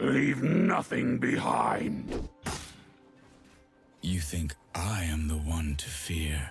Leave nothing behind. You think I am the one to fear?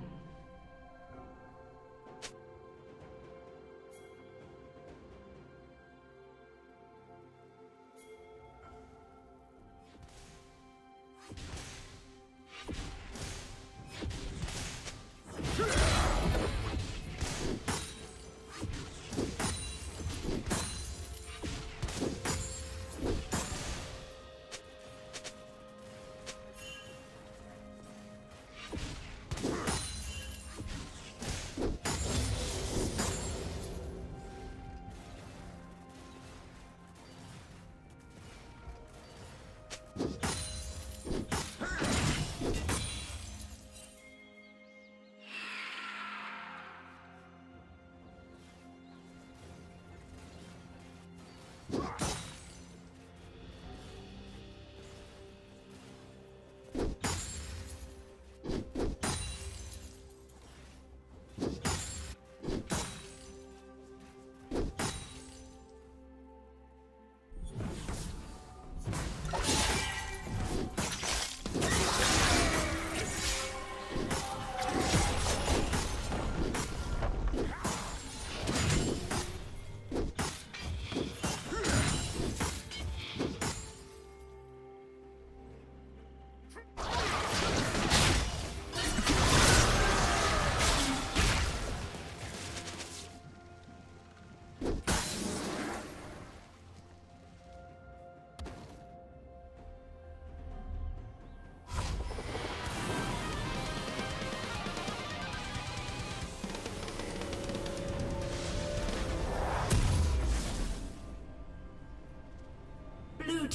Huh?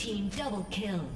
Team double kill.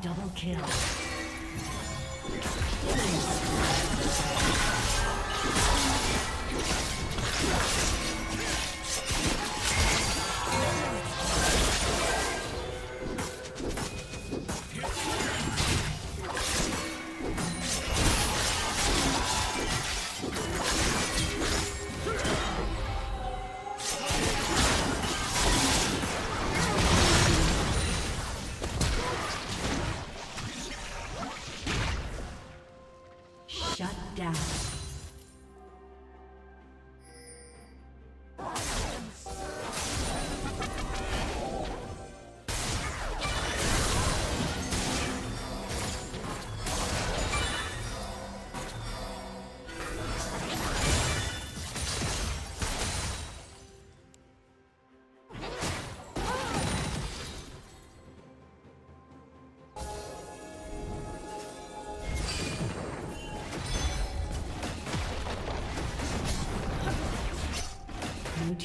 Double kill.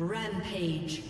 Rampage.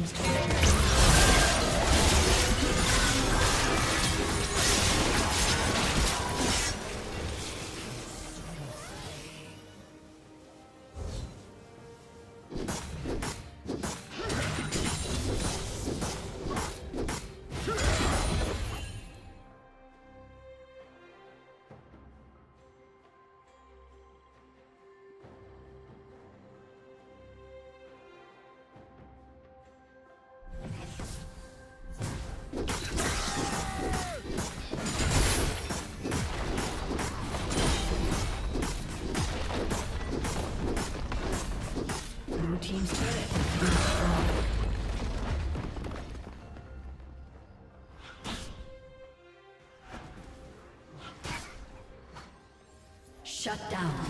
Team's turret. Shut down.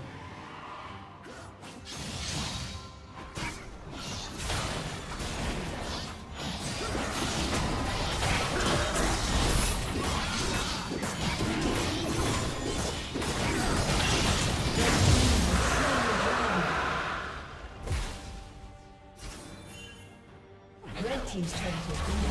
Team's turret been